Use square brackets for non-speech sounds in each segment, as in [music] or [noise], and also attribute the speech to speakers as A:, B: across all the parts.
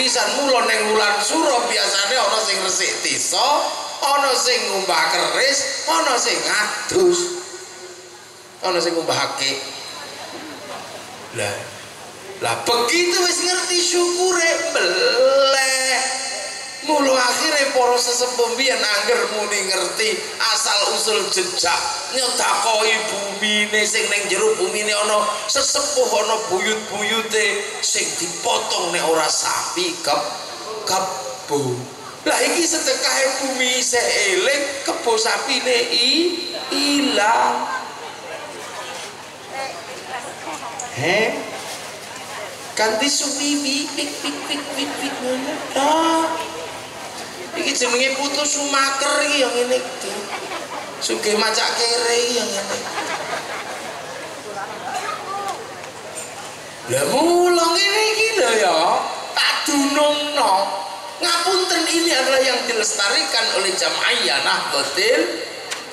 A: pisan mula ning wulan suro biasane ana sing resik desa ana sing ngumbah keris ana sing ngadus. Ana sing ngumbahake lah lah begitu wis ngerti syukure mulu akhirnya para sesepuh biyen angger muni ngerti asal usul jejak nyedakoi bumine sing ning jero bumine ana sesepuh ana buyut-buyute sing dipotong nek ora sapi kep kebo lah iki sedekahe bumi isih eling kebo sapine i ilang he ganti suwiwi pik pik pik pik pik ngono iki jenenge putu sumaker iki yang ngene iki sugih macak kere iki yang ngene lah mula ngene iki lho ya. Tak dunungno. Ngapunten ini adalah yang dilestarikan oleh jamaah Nahdlatul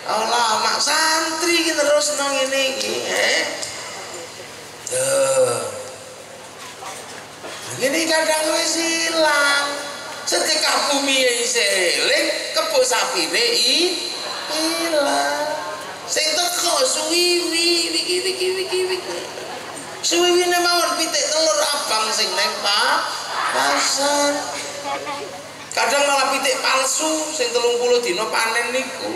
A: Ulama santri terus nang ngene iki eh. Tuh. Ini kadang wis ilang setika bumi eling kebo sapine ilang sing teko suwiwi wiki wiki wiki wiki. Mawon pitik telur abang sing neng pasar. Kadang malah pitik palsu sing panen niku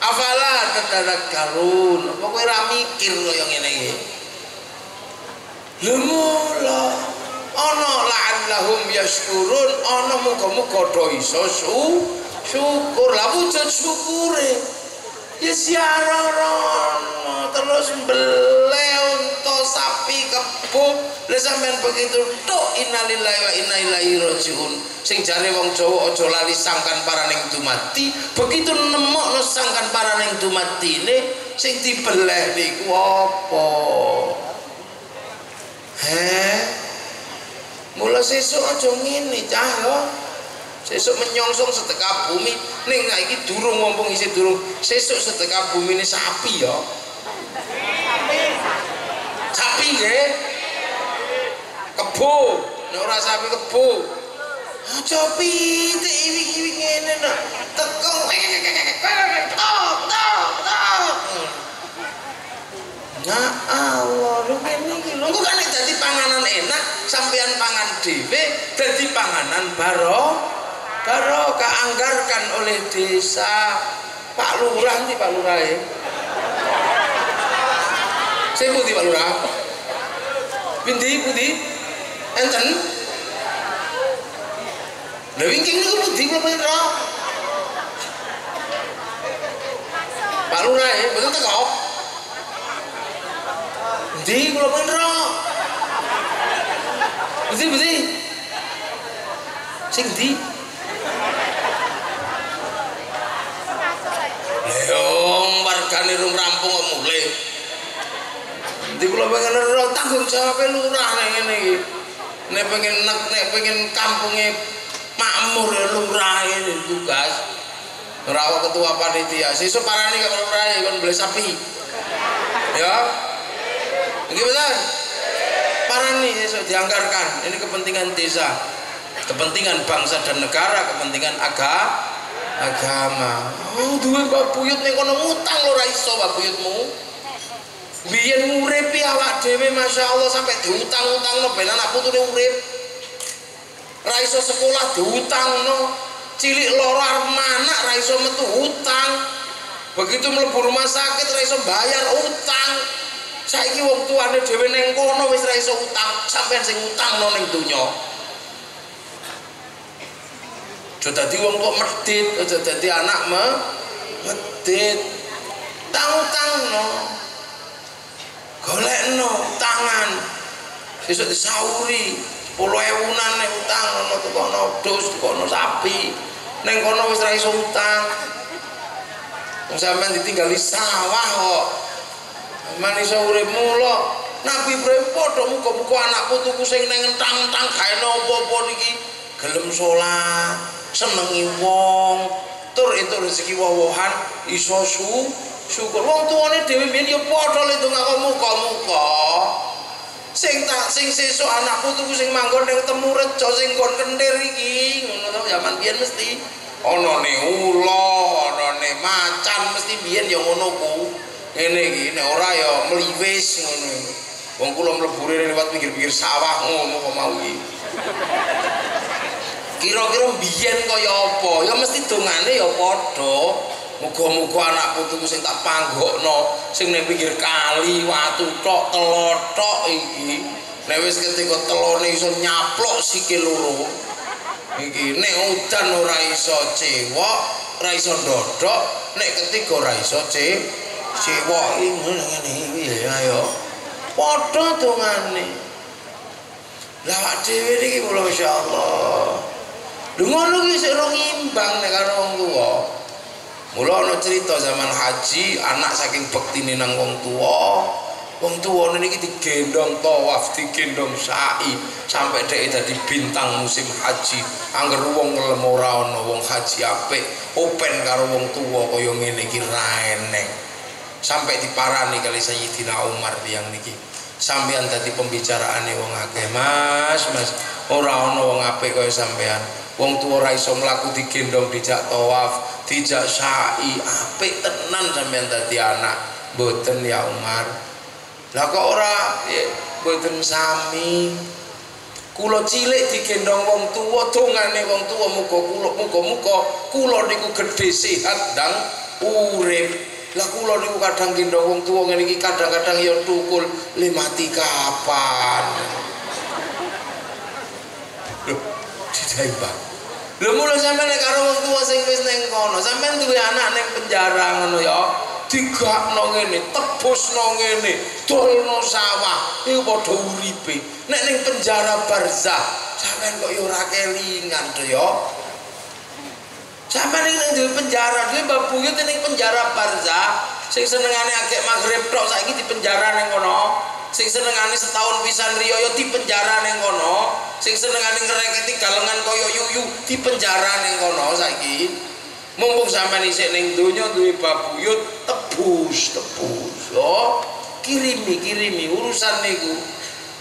A: afala tatadakkarun apa kowe ora mikir kaya ngene iki. Lho mula ana la'allahum yashkurun ana muga-muga do iso syukur. Lah wujud syukure. Ya siaran terus untuk lah sampean begitu tok innalillahi wa inna ilaihi sing jare wong Jawa aja lali sangkan paraning dumati begitu nemokno sangkan paraning dumatine sing dibeleh niku apa? He mula sesuk aja ngene cah yo. Sesuk menyongsong sedekah bumi. Ning iki durung mumpung isih durung. Sesuk sedekah bumi ini sapi ya sapi nggih. Kebo. Nek ora sapi kebo. Aja pitik iki ngene nak. Teko. Tok tok tok. Nah Allah, lu kene iki lho. Kok kan dadi panganan enak, sampean pangan dhewe dadi panganan baro baro keanggarkan oleh desa. Pak Lurah nih Pak Lurah ya. Saya putih Pak Lurah. Pundi pundi? Enten? Lha wingking niku pundi kula? Pak Lurah ya? Ndi kula pira? Pundi pundi? Sing? Leong rampung. Ndi kula pengen ora tanggung jawabe lurah ngene iki. Nek pengen nek, nek pengen kampunge makmur ya lurah ini tugas. Ora ketua panitia. Sesuk parani kok lurah kon beli sapi. Ya. Iki betul. Parani sesuk dianggarkan. Ini kepentingan desa. Kepentingan bangsa dan negara, kepentingan agama agama. Oh, duwe Pak Buyut ning kono ngutang lho ora iso Pak Buyutmu. Biyen nguripi awak dhewe masyaallah sampai diutang-utangno ben anak putune urip. Ra iso sekolah diutangno. Cilik loro arep anak ra iso metu utang. Begitu mlebu rumah sakit ra iso bayar utang. Saiki wong tuane dhewe ning kono wis ra iso utang, sampean sing utangno ning donya. Aja dadi wong kok medit, aja dadi anak me medit. Tang-tangno. Golekno tangan. Sesuk disauri 10 ewunan nek utang ono tukono dus, tukono sapi. Ning kono wis ra iso utang. Wong sampean sawah kok. Man iso urip mula. Nabi Ibrahim padha muga-muga anak putuku sing nang entang-entang gawe apa-apa niki gelem salat. senengi wong tur itu rezeki wowohan iso su syukur. Wong tuane dhewe mbiyen ya padha le ndonga muga-muga sing tak sing sesuk anak putuku sing manggon ning temu rejo sing kon kentir iki. Ngono to zaman biyen mesti ana ne ula ana ne macan mesti biyen ya ngono ku. Ngene iki nek ora ya mliwis ngono. Wong kula mlebu lewat pinggir-pinggir sawah ngono kok mau iki. Kira-kira biyen kaya apa? Ya mesti dongane ya padha Muga-muga anak putuku sing tak panggokno sing ning pinggir kali watu tok telotok iki. Nek wis ketika telone iso nyaplok sikil loro. Iki nek udan ora iso cewok, ora iso ndodok, nek ketiga ora iso ce cewok iki ngene iki ayo. Padha dongane. Lah awak dhewe iki mulo masyaallah. Lha ngono ki sik ora ngimbang nek karo wong tuwa. Mula ana cerita zaman haji, anak saking bektine nang wong tuwa. Wong tuwa niki digendong tawaf, digendong sa'i sampai dhek dadi bintang musim haji. Angger wong ngelem ora wong haji apik, open karo wong tuwa kaya ngene iki ra eneng. Sampai diparani kali Sayyidina Umar tiyang niki. Sampeyan dadi pembicaraane wong akeh, Mas, Mas. Ora ana wong apik kaya sampean. Wong tuwa ora iso mlaku digendong dijak tawaf, dijak sa'i, apik tenan sampean dadi anak. Mboten ya Umar. Lah kok ora ya, mboten sami. Kula cilik digendong wong tuwa, dongane wong tuwa muga kula muga-muga kula niku gedhe sehat dan urip. Lah kula niku kadang gendong wong tuwa ngene kadang-kadang ya tukul, le mati kapan. Loh, didaimbang. Lho mulo sampean nek karo wong tuwa sing wis ning kono, sampean duwe anak ning penjara ngono ya. Digakno ngene, tebusno ngene, dolno sawah, iku padha uripe. Nek ning penjara barzah, sampean kok ya ora kelingan to ya. Sampean iki ning duwe penjara, duwe mbak buyut ning penjara barzah, sing senengane akeh maghrib tok saiki di penjara ning kono. Sing senengane setahun pisan riyo ya di penjara ning kono. Sing senengane ngreketi galengan kaya yuyu di penjara ning kono saiki. Mumpung sampean isih ning donya duwe babuyut tebus tebus. Yo kirimi kirimi urusan niku.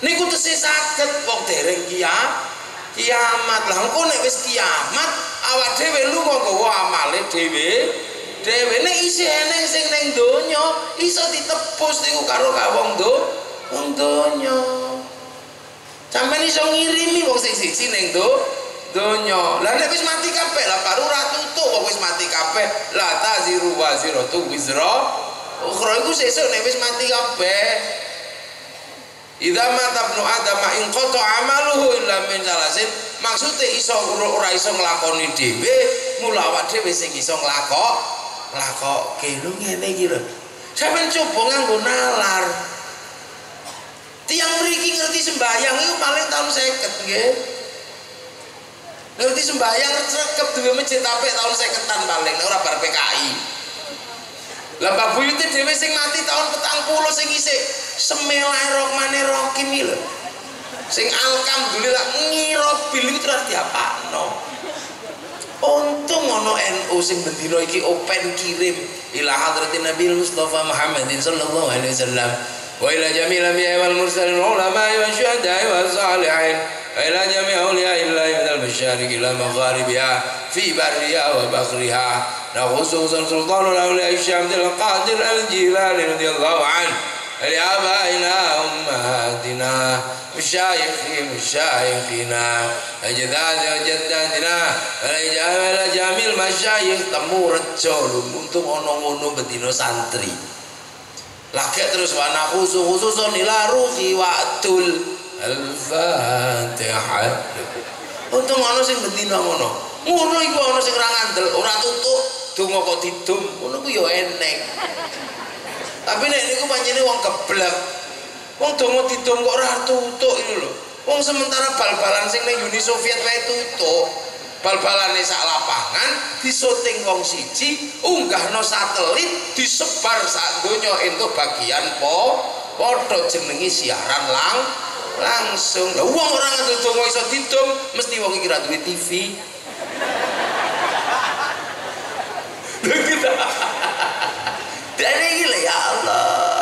A: Niku tesih saged wong dereng kiamat. Kiamat lah engko nek wis kiamat awak dhewe lunga nggawa amale dhewe dhewe nek isih eneng sing ning donya iso ditebus niku karo wong do wong donya. Sampeyan iso ngirimi wong sing siji ning do donya. Lah nek wis mati kabeh lah baru ra tutuk wong wis mati kabeh. La taziru waziratu wizra ukhra iku sesuk nek wis mati kabeh. Idza mata ibnu Adam in qata amaluhu illa min salasin. Maksude iso ora iso nglakoni dhewe, mula awak dhewe sing iso nglakok nglakokke lho ngene iki lho. Sampeyan coba nganggo nalar. Tiang mriki ngerti sembayang itu paling tahun 50 nggih. Ngerti sembayang sregep duwe masjid apik tahun 50-an paling ora bar PKI. Lah Mbak Buyute dhewe sing mati tahun 40 sing isih Bismillahirrahmanirrahim lho. Sing alhamdulillah ngira bil itu terus diapakno. Untung ono NU sing bendina iki open kirim ila hadratin Nabi Mustafa Muhammadin sallallahu alaihi wasallam وإلى جميع الأنبياء والمرسلين والعلماء والشهداء والصالحين. وإلى جميع أولياء الله من المشارق إلى مغاربها في برها وبحرها له خصوصا سلطان الأولياء الشامد القادر الجيلاني رضي الله عنه. لآبائنا أمهاتنا مشايخي مشايخنا أجداد أجدادنا ولا جميع المشايخ تمورت جولو كنتم ono-ono bedino lagi terus wana khusus khususun ila ruhi wa'tul al-fatihah untung ono sing bedino ngono ngono iku ono sing ora ngandel ora tutuk donga kok didum ngono ku ya eneng tapi nek niku pancene wong geblek. Wong donga didom kok ora tutuk iki lho. Wong sementara bal-balan sing ning Uni Soviet wae tutuk. Bal-balane sak lapangan disoting wong siji, unggahno satelit disebar sak donya entuk bagian po padha jenenge siaran lang langsung. Lah wong ora ngandel donga iso didom, mesti wong iki ra duwe TV. dari gila ya Allah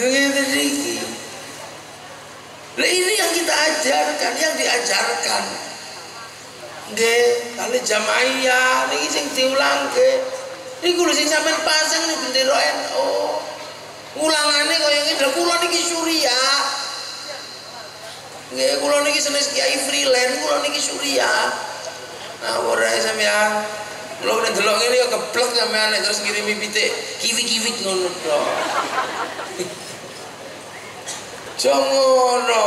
A: iki. Nah ini yang kita ajarkan, yang diajarkan. Nggih, kali jamaah niki sing diulangke. Niku lho sing sampean pasang nih bendera NU. Ulangane kaya ngene, kula niki Surya. Nggih, kula niki senes Kiai Freelance, kula niki Surya. Nah, ora sampean. Kula nek delok ngene ya keblek sampean nek terus ngirimi pitik kiwi-kiwi ngono tok. [laughs] Jangono.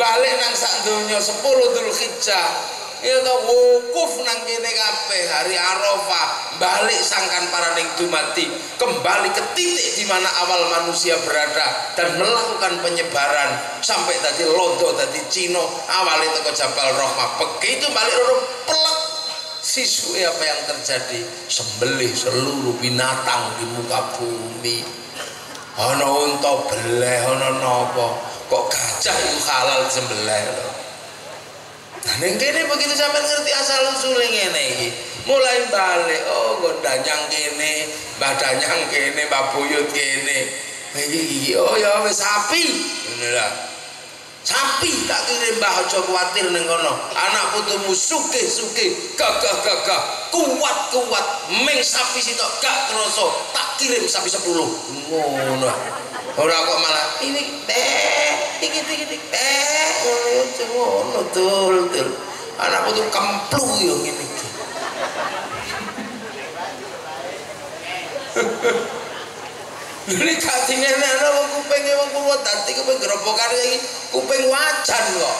A: Balik nang sak donya 10 Dzulhijjah. Ya to wukuf nang kene kabeh hari Arafah, balik sangkan para ning dumati, kembali ke titik di mana awal manusia berada dan melakukan penyebaran. Sampai tadi londo tadi Cino awalnya teko Jabal Rahmah. Begitu balik loro pelek siswi apa yang terjadi? Sembelih seluruh binatang di muka bumi. Ana unta beleh ana napa? Kok gajah itu halal sembelih lho ning kene begitu sampean ngerti asal usule ngene iki. Mulai balik oh gondanyang kene badanyang kene babuyut kene. Iki oh ya wis sapi. Ngono lah. Sapi tak kirim mbah aja kuwatir ning kono. Anak putumu sugih sugih gagah gagah. Kuat kuat. Meng sapi sitok gak kroso tak kirim sapi 10 ngono. Ora kok malah ini teh iki iki teh ngono tul tul anak putu kemplu yo ngene iki. Ini katinge ana wong kuping wong Purwodadi kuping gerobokan iki kuping wajan kok.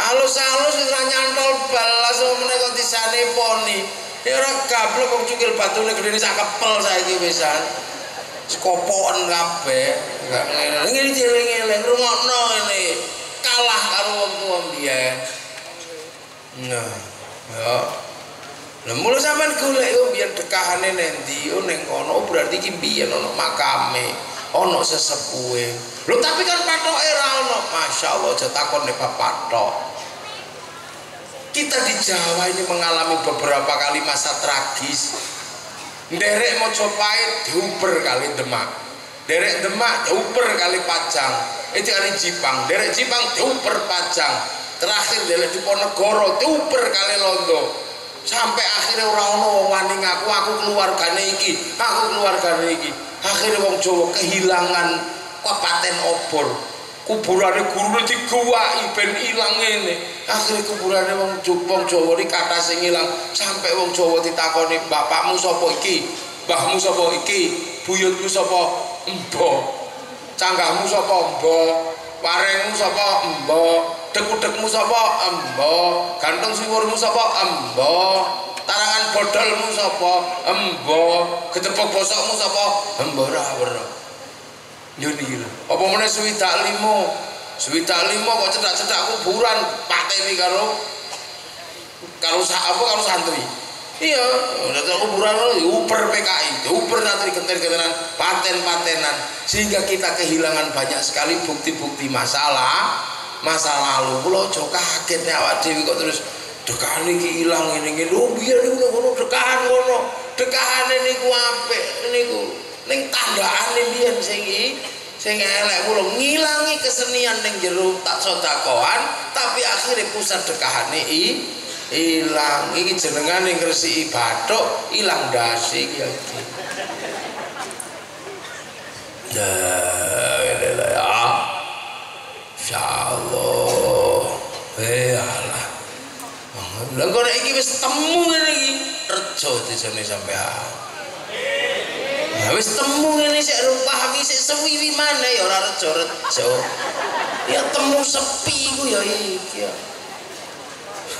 A: Alus-alus wis nyantol balas meneh kok disane poni. Ya ora gablek wong cukil batune gedene sak kepel saiki wisan. Skopoken kabeh. Enggak ngene. Dieling-eling rungokno ini. Kalah karo wong tuwa mbiyen. Nah, ya. Lah mulo sampean golek yo biyen dekahane nendi? Oh ning kono berarti iki biyen ana makame, ana sesepuhe. Lho tapi kan patoke ora ana. Masyaallah aja takon nek patok. Kita di Jawa ini mengalami beberapa kali masa tragis. Derek Mojopahit diuber kali Demak. Derek Demak diuber kali Pajang. Itu kali Jipang. Derek Jipang diuber Pajang. Terakhir derek Diponegoro diuber kali Londo sampai akhirnya orang ono wani ngaku aku keluargane iki aku keluargane iki akhirnya wong Jawa kehilangan kabupaten obor kuburannya guru digawa ben ilang ini akhirnya kuburannya wong Jawa Jawa ini kata sing ilang sampai wong Jawa ditakoni bapakmu sopo iki? Mbahmu sopo iki? Buyutmu sopo embo canggahmu sopo embo warengmu sopo embo dekudekmu sapa embo gantung siwurmu sapa embo tarangan bodolmu sapa embo gedebok bosokmu sapa ora ora lho. Apa meneh swidak limo? Swidak limo kok cedak-cedak kuburan pateni karo karo apa karo santri? Iya udah tahu kuburan lo uper PKI uper nanti genter-genteran paten-patenan. Sehingga kita kehilangan banyak sekali bukti-bukti masalah masa lalu. Kula aja kaget awak dhewe kok terus dekahan iki ilang ngene ngene lho biyen niku ngono dekahan ngono dekahane niku apik. Niku ning tandakane biyen sing sing elek kula ngilangi kesenian ning jero tak sedakoan tapi akhirnya pusat dekahane i ilang iki jenengane ngresiki bathuk ilang dasi iki ya ya Insyaallah. Eh alah. Lah kok iki wis temu ngene iki, rejo desane sampean. Nah wis temu ngene sik rumpah sik sewiwi mana ya ora rejo-rejo. Ya temu sepi ku ya iki ya.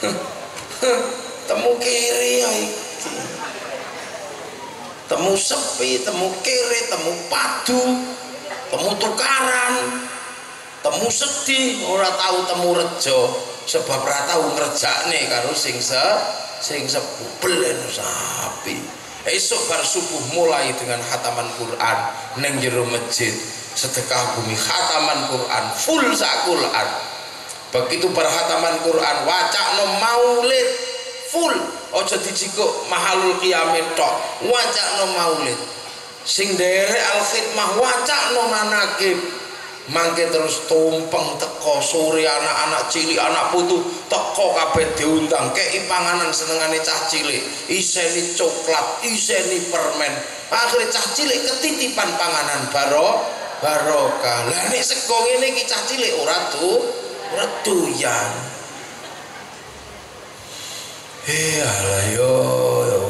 A: [laughs] temu kiri ya iki. Temu sepi, temu kiri, temu padu, temu tukaran temu sedih ora tahu temu rejo sebab ora tahu ngerjakne karo sing se sing sebubel sapi esok bar subuh mulai dengan hataman Quran neng jero masjid. Sedekah bumi hataman Quran full sak Quran. Begitu berhataman Quran wacak no maulid full. Aja dijikuk mahalul qiyamah tok wacakno maulid. Sing derek al khidmah wacakno manakib mangke terus tumpeng teko sore anak-anak cilik anak putu teko kabeh diundang. Kei panganan senengane cah cilik. Iseni coklat iseni permen. Akhirnya cah cilik ketitipan panganan baro barokah lah nek sego ngene iki cah cilik ora tuh ora doyan eh alah yo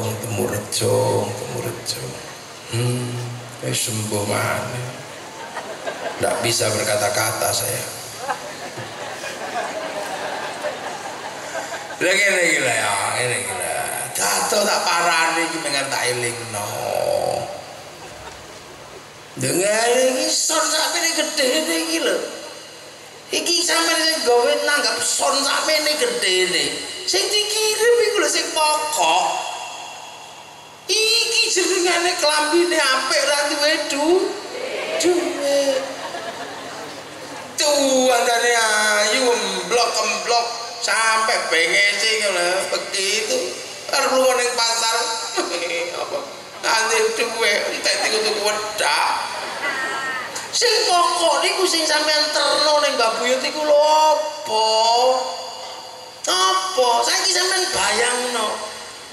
A: wong temurejo temurejo hmm eh sembuh mana tidak bisa berkata-kata saya iki lah ya, ngene iki lah. Dato tak parani iki mengen tak elingno. Dengar iki son sampe gede iki lho. Iki sampe sing gawe nanggap son sampe gede ne. Sing dikirim iku lho sing pokok. Iki jenengane klambine apik ra duwe du. Duwe. Tuh andane ayu emblok emblok sampai bengesi ngono begitu. Karo lunga ning pasar [laughs] apa nanti duwe entek tuku wedak. Sing pokok niku sing sampean terno ning Mbak Buyut iku lho apa? Apa? Saiki sampean bayangno.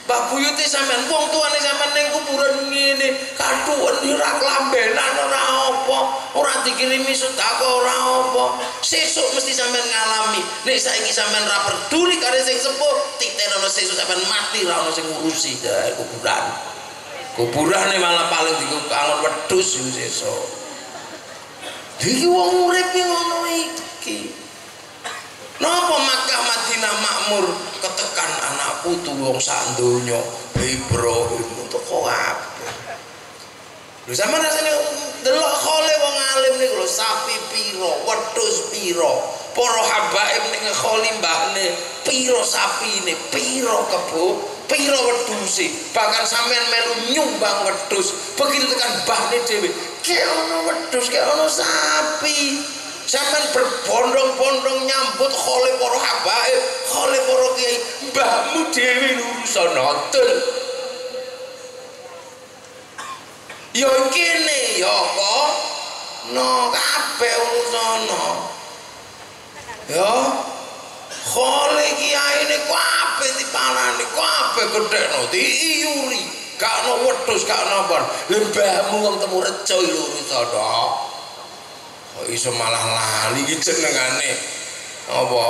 A: Mbak Buyute sampean wong tuane sampean ning kuburan ngene, kathuken ora klambenan ora apa, ora dikirimi sedekah ora apa. Sesuk mesti sampean ngalami. Nek saiki sampean ra peduli karo sing sepuh, titenono sesuk sampean mati ra ono sing ngurusi kuburan. Kuburane malah paling dikangon wedhus iku sesuk. Iki wong urip ngono iki. Napa Makkah Madinah makmur ketekan anak putu wong sak donya Ibrahim untuk kabeh. Lho sampeyan rasane delok khole wong alim niku lho sapi piro, wedhus piro, para habaib ning kholi mbahne piro sapine, piro kebo, piro wedhuse. Bahkan sampean melu nyumbang wedhus, begitu tekan mbahne dhewe, ke ono wedhus, ono sapi. Sampai berbondong-bondong nyambut khole para habaib, khole para kiai, mbahmu dhewe urusan noten. Ya kene ya apa? No kabeh urusan. Ya. Khole kiyaine kabeh dipanani, kabeh gedhekno diiuri. Gak ono wedhus, gak ono apa. Lembahmu wong temu rejo lho urusan kok iso malah lali? Iki jenengane apa?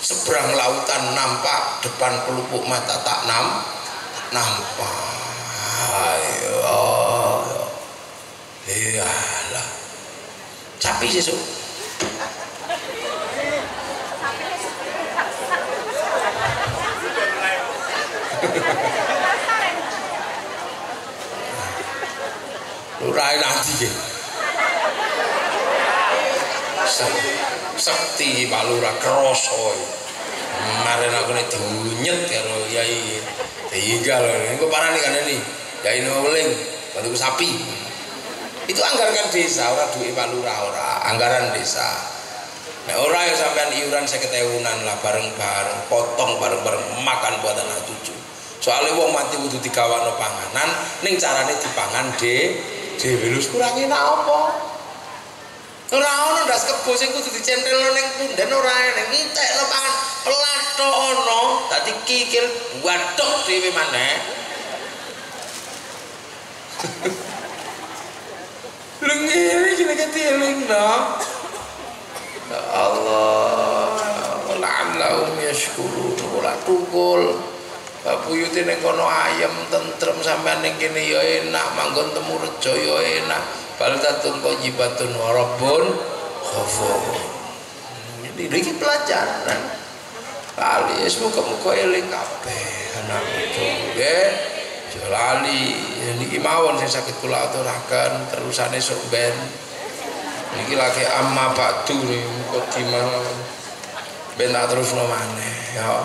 A: Seberang lautan nampak depan pelupuk mata tak nam nampak. Ayo iyalah capi sesuk Lurai nanti ya. Sakti Pak Lurah kroso kemarin aku nih dunyet karo yai tinggal ini gue parah nih kan ini? Yai nuling bantu sapi. Itu anggaran desa orang duit Pak Lurah orang anggaran desa. Nah, orang yang sampean iuran ketewunan lah bareng-bareng, potong bareng-bareng, makan buat anak cucu. Soalnya wong mati kudu digawakno panganan, ning carane dipangan de dhewe lho kurangin apa? Ora ono ndas kebo sing kudu dicentelno ning punden ora eneng. Entekno pangan pelatho ono, dadi kikil wadok dhewe maneh. [laughs] Lengir iki nek dielingno. Ya Allah, la'allahum yashkurun. Ora tukul. Buyute ning kono ayem tentrem sampean ning kene ya enak, manggon temu rejo ya enak baldatun thayyibatun wa rabbun ghafur. Jadi ini pelajaran. Kali ya muka-muka eling kabeh anak itu nggih aja lali. Niki mawon sing saged kula aturaken terusane sok ben. Niki lagi amma ba'du mukadimah ben tak terusno maneh ya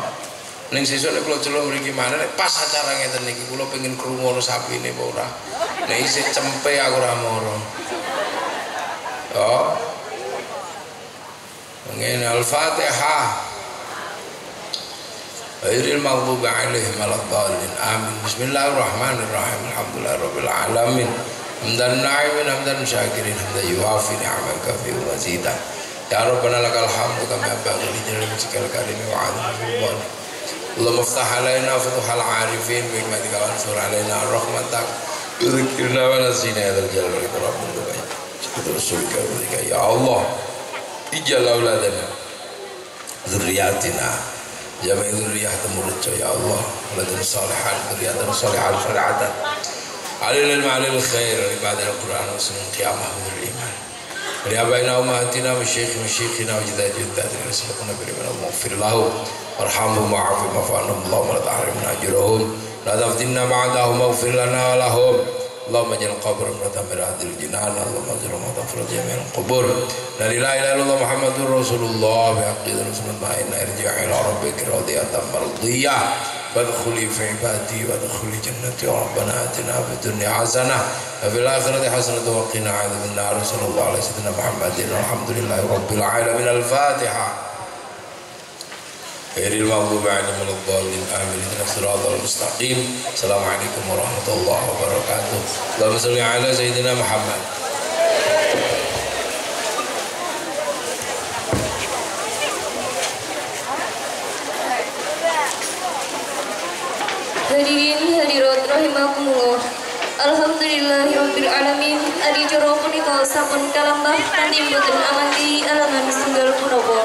A: Ning sesuk nek kula celuk mriki mana nek pas acara ngeten niki kula pengen krungu sapine apa ora. Nek isih cempe aku ora moro. Yo. Ngene Al-Fatihah. غير المغضوب عليهم ولا الضالين آمين بسم الله الرحمن الرحيم الحمد لله رب العالمين حمدا ناعما حمدا شاكرين حمدا يوافي نعمك في وزيدا يا ربنا لك الحمد كما ينبغي لجلال وجهك الكريم وعظيم سلطانك اللهم افتح علينا فتوح العارفين بحكمتك وانصر علينا رحمتك يذكرنا ونسينا يا ذا الجلال والاكرام من رسولك وذلك يا الله اجعل اولادنا ذرياتنا جميع ذريات مرجع يا الله ولدنا صالحات ذرياتنا صالحات شريعة علينا المعنى الخير لبعد القرآن وسنة قيامة من الإيمان ولآبائنا وأمهاتنا وشيخ مشيخنا وجداد جداتنا نسألكم بالإيمان اللهم اغفر له وارحمهم وعافهم واعف عنهم اللهم لا تحرمنا أجرهم لا تفتنا بعدهم واغفر لنا ولهم اللهم اجعل قبر من هذه الجنان اللهم اجعل مغفر جميع القبور لا اله الا الله محمد رسول الله بحق رسول الله ان ارجع إلى ربك راضية مرضية فادخلي في عبادي وادخلي جنتي وربنا آتنا في الدنيا حسنة وفي الآخرة حسنة وقنا عذاب النار صلى الله على سيدنا محمد الحمد لله رب العالمين الفاتحة. غير المغضوب عليهم ولا الضالين آمين اهدنا الصراط المستقيم. السلام عليكم ورحمة الله وبركاته. اللهم صل على سيدنا محمد.
B: Alhamdulillahirabbil alamin Adi jero punika sampun kalambah kanthi boten amanti alangan setunggal punapa